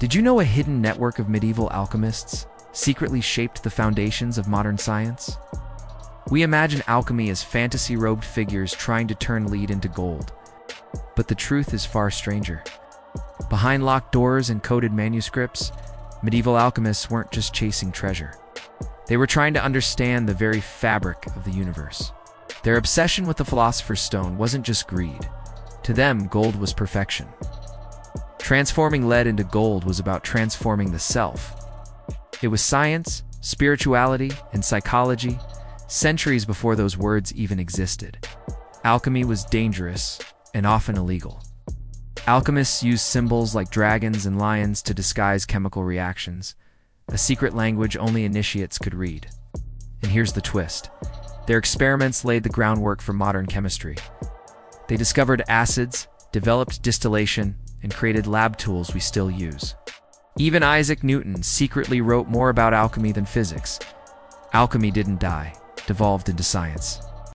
Did you know a hidden network of medieval alchemists secretly shaped the foundations of modern science? We imagine alchemy as fantasy-robed figures trying to turn lead into gold. But the truth is far stranger. Behind locked doors and coded manuscripts, medieval alchemists weren't just chasing treasure. They were trying to understand the very fabric of the universe. Their obsession with the Philosopher's Stone wasn't just greed. To them, gold was perfection. Transforming lead into gold was about transforming the self. It was science, spirituality, and psychology, centuries before those words even existed. Alchemy was dangerous and often illegal. Alchemists used symbols like dragons and lions to disguise chemical reactions, a secret language only initiates could read. And here's the twist. Their experiments laid the groundwork for modern chemistry. They discovered acids, developed distillation, and created lab tools we still use. Even Isaac Newton secretly wrote more about alchemy than physics. Alchemy didn't die, devolved into science.